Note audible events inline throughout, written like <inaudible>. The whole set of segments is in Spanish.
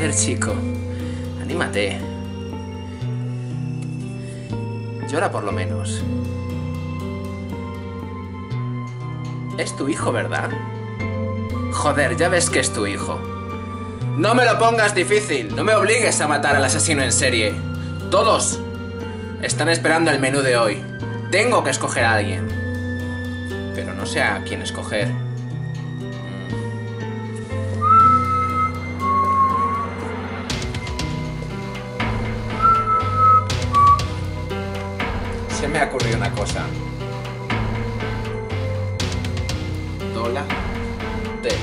Joder, chico. Anímate. Llora por lo menos. Es tu hijo, ¿verdad? Joder, ya ves que es tu hijo. No me lo pongas difícil. No me obligues a matar al asesino en serie. Todos están esperando el menú de hoy. Tengo que escoger a alguien. Pero no sé a quién escoger. Ha ocurrido una cosa. Dola, tela.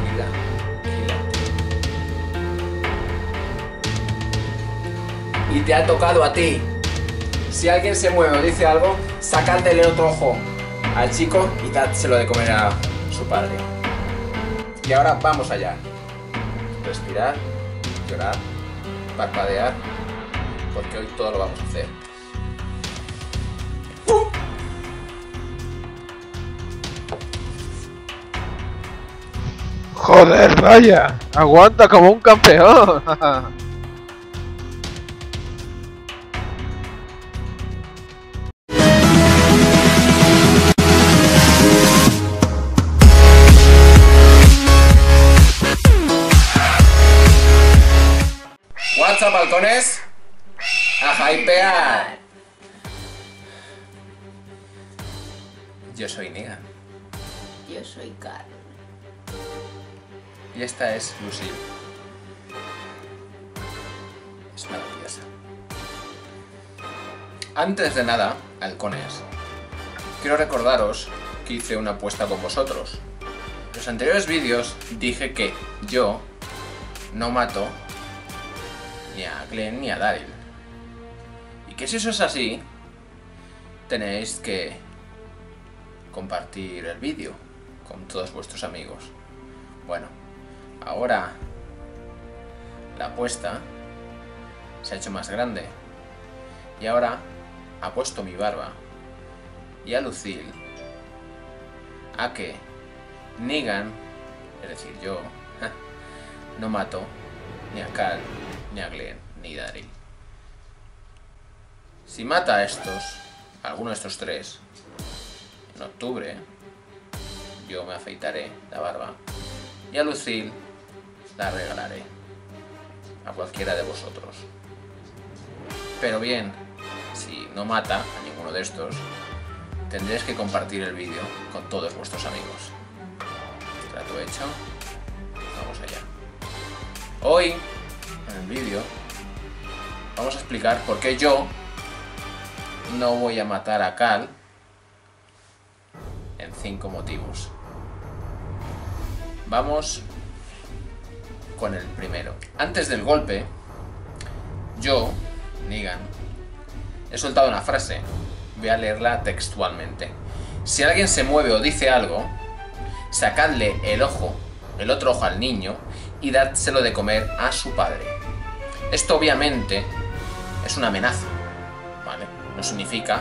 Quila, quilate. Y te ha tocado a ti. Si alguien se mueve o dice algo, sacadle otro ojo al chico y dádselo de comer a su padre. Y ahora vamos allá. Respirar, llorar, parpadear, porque hoy todo lo vamos a hacer. Joder, vaya. Aguanta como un campeón. What's up, halcones? A hypear. Yo soy Negan Yo soy Carl. Y esta es Lucille. Es maravillosa. Antes de nada, halcones, quiero recordaros que hice una apuesta con vosotros. En los anteriores vídeos dije que yo no mato ni a Glenn ni a Daryl. Y que si eso es así, tenéis que compartir el vídeo con todos vuestros amigos. Bueno, ahora la apuesta se ha hecho más grande. Y ahora apuesto mi barba y a Lucille a que Negan, es decir, yo, <laughs> no mato ni a Cal, ni a Glenn, ni Daryl. Si mata a estos, a alguno de estos tres, en octubre, yo me afeitaré la barba y a Lucille la regalaré a cualquiera de vosotros. Pero bien, si no mata a ninguno de estos, tendréis que compartir el vídeo con todos vuestros amigos. Trato hecho. Vamos allá. Hoy, en el vídeo, vamos a explicar por qué yo no voy a matar a Cal en cinco motivos. Vamos con el primero. Antes del golpe, yo, Negan, he soltado una frase. Voy a leerla textualmente. Si alguien se mueve o dice algo, sacadle el ojo, el otro ojo al niño y dádselo de comer a su padre. Esto obviamente es una amenaza, ¿vale? No significa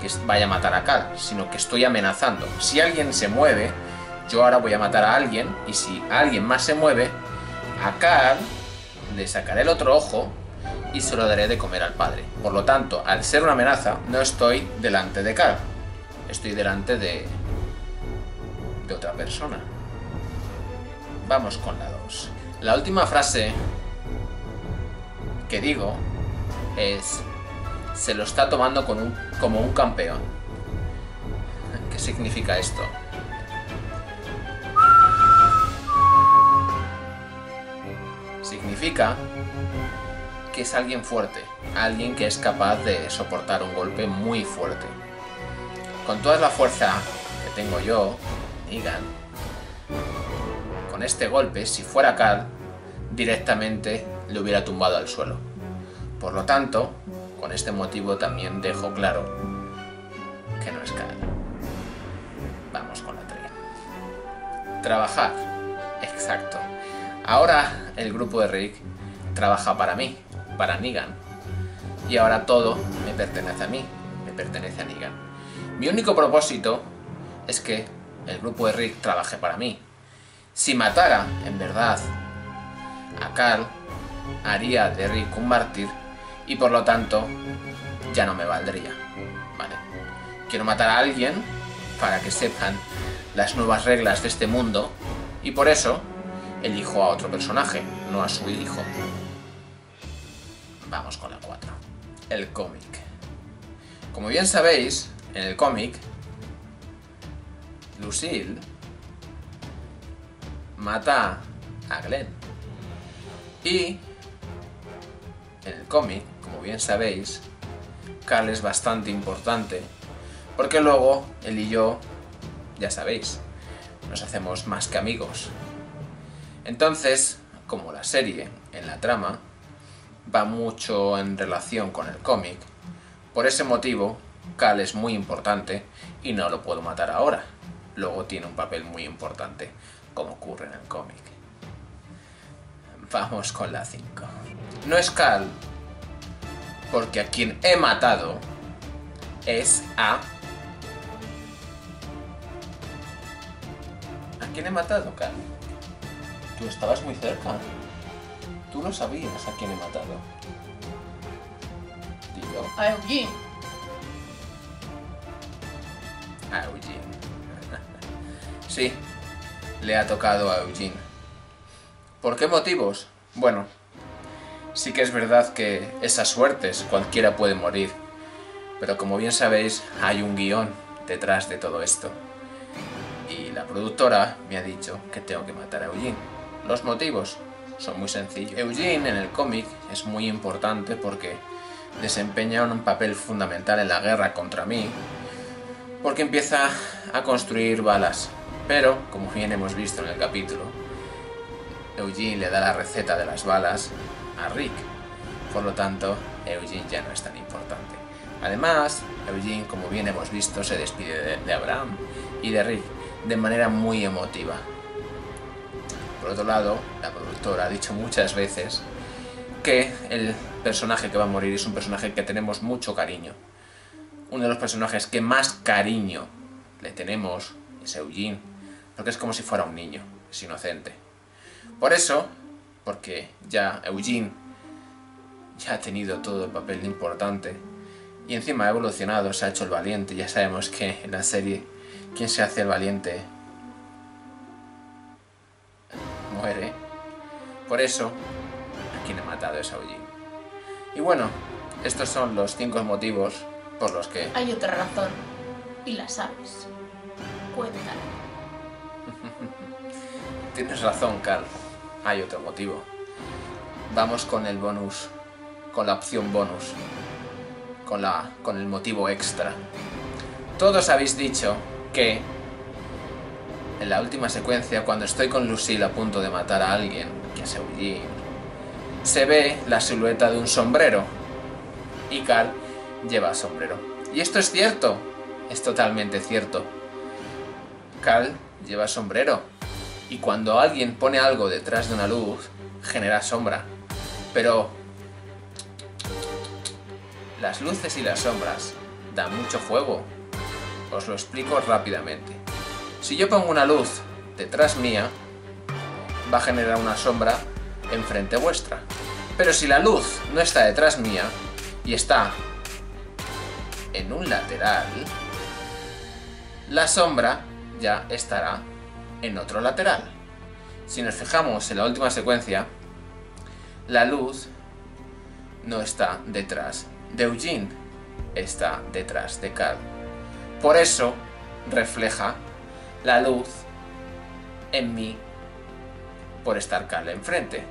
que vaya a matar a Cal, sino que estoy amenazando. Si alguien se mueve, yo ahora voy a matar a alguien y si alguien más se mueve, a Cal le sacaré el otro ojo y se lo daré de comer al padre. Por lo tanto, al ser una amenaza, no estoy delante de Cal, estoy delante de de otra persona. Vamos con la 2. La última frase que digo es se lo está tomando como un campeón. ¿Qué significa esto? Significa que es alguien fuerte, alguien que es capaz de soportar un golpe muy fuerte. Con toda la fuerza que tengo yo, Negan, con este golpe, si fuera Cal, directamente le hubiera tumbado al suelo. Por lo tanto, con este motivo también dejo claro que no es Cal. Vamos con la 3. Trabajar. Exacto. Ahora el grupo de Rick trabaja para mí, para Negan. Y ahora todo me pertenece a mí, me pertenece a Negan. Mi único propósito es que el grupo de Rick trabaje para mí. Si matara, en verdad, a Carl haría de Rick un mártir y por lo tanto ya no me valdría. Vale. Quiero matar a alguien para que sepan las nuevas reglas de este mundo y por eso elijo a otro personaje, no a su hijo. Vamos con la 4. El cómic. Como bien sabéis, en el cómic, Lucille mata a Glenn. Y en el cómic, como bien sabéis, Carl es bastante importante. Porque luego él y yo, ya sabéis, nos hacemos más que amigos. Entonces, como la serie, en la trama, va mucho en relación con el cómic, por ese motivo, Cal es muy importante y no lo puedo matar ahora. Luego tiene un papel muy importante, como ocurre en el cómic. Vamos con la 5. No es Cal, porque a quien he matado es a... ¿A quién he matado, Cal? Tú estabas muy cerca. Tú no sabías a quién he matado. Dilo. A Eugene. A Eugene. <laughs> sí, le ha tocado a Eugene. ¿Por qué motivos? Bueno, sí que es verdad que esas suertes cualquiera puede morir. Pero como bien sabéis, hay un guion detrás de todo esto. Y la productora me ha dicho que tengo que matar a Eugene. Los motivos son muy sencillos. Eugene en el cómic es muy importante porque desempeña un papel fundamental en la guerra contra mí, porque empieza a construir balas. Pero, como bien hemos visto en el capítulo, Eugene le da la receta de las balas a Rick. Por lo tanto, Eugene ya no es tan importante. Además, Eugene, como bien hemos visto, se despide de, Abraham y de Rick de manera muy emotiva. Por otro lado, la productora ha dicho muchas veces que el personaje que va a morir es un personaje que tenemos mucho cariño. Uno de los personajes que más cariño le tenemos es Eugene, porque es como si fuera un niño, es inocente. Por eso, porque ya Eugene ya ha tenido todo el papel importante y encima ha evolucionado, se ha hecho el valiente, ya sabemos que en la serie quien se hace el valiente muere. Por eso, a quien he matado es a Eugene. Y bueno, estos son los cinco motivos por los que Hay otra razón. Y la sabes. Cuéntala. <laughs> Tienes razón, Carl. Hay otro motivo. Vamos con el bonus. Con la opción bonus. Con, la, con el motivo extra. Todos habéis dicho que en la última secuencia, cuando estoy con Lucille a punto de matar a alguien, que es Eugene, se ve la silueta de un sombrero. Y Carl lleva sombrero. Y esto es cierto. Es totalmente cierto. Carl lleva sombrero. Y cuando alguien pone algo detrás de una luz, genera sombra. Pero las luces y las sombras dan mucho fuego. Os lo explico rápidamente. Si yo pongo una luz detrás mía, va a generar una sombra enfrente vuestra. Pero si la luz no está detrás mía y está en un lateral, la sombra ya estará en otro lateral. Si nos fijamos en la última secuencia, la luz no está detrás de Eugene, está detrás de Carl. Por eso refleja la luz en mí por estar Carl enfrente.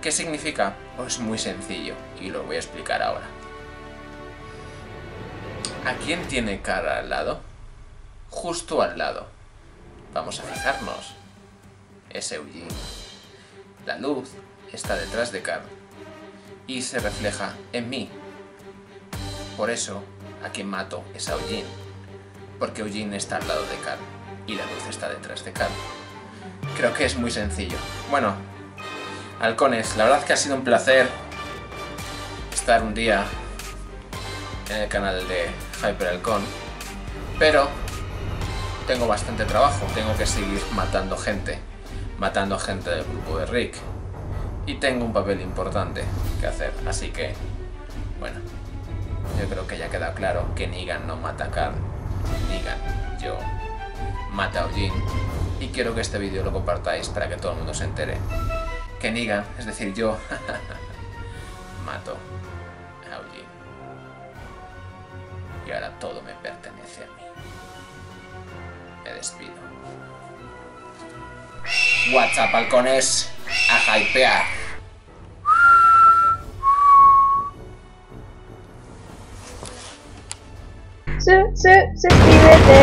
¿Qué significa? Pues muy sencillo y lo voy a explicar ahora. ¿A quién tiene Carl al lado? Justo al lado. Vamos a fijarnos. Es Eugene. La luz está detrás de Carl y se refleja en mí. Por eso, a quien mato es a Eugene. Porque Eugene está al lado de Carl y la luz está detrás de Carl. Creo que es muy sencillo. Bueno, halcones, la verdad que ha sido un placer estar un día en el canal de Hyper Halcón. Pero tengo bastante trabajo, tengo que seguir matando gente. Matando gente del grupo de Rick. Y tengo un papel importante que hacer, así que, bueno, yo creo que ya queda claro que Negan no mata a Carl. Negan, yo, mata a Eugene. Y quiero que este vídeo lo compartáis para que todo el mundo se entere. Que Negan, es decir, yo, <laughs> mato a Eugene. Y ahora todo me pertenece a mí. Me despido. WhatsApp, halcones, a hypear. Su, su, suscríbete.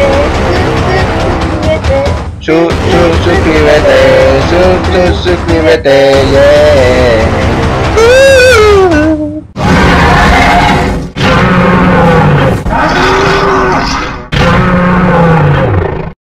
Su, su, suscríbete. Su, su, suscríbete, su, su, suscríbete, yeah.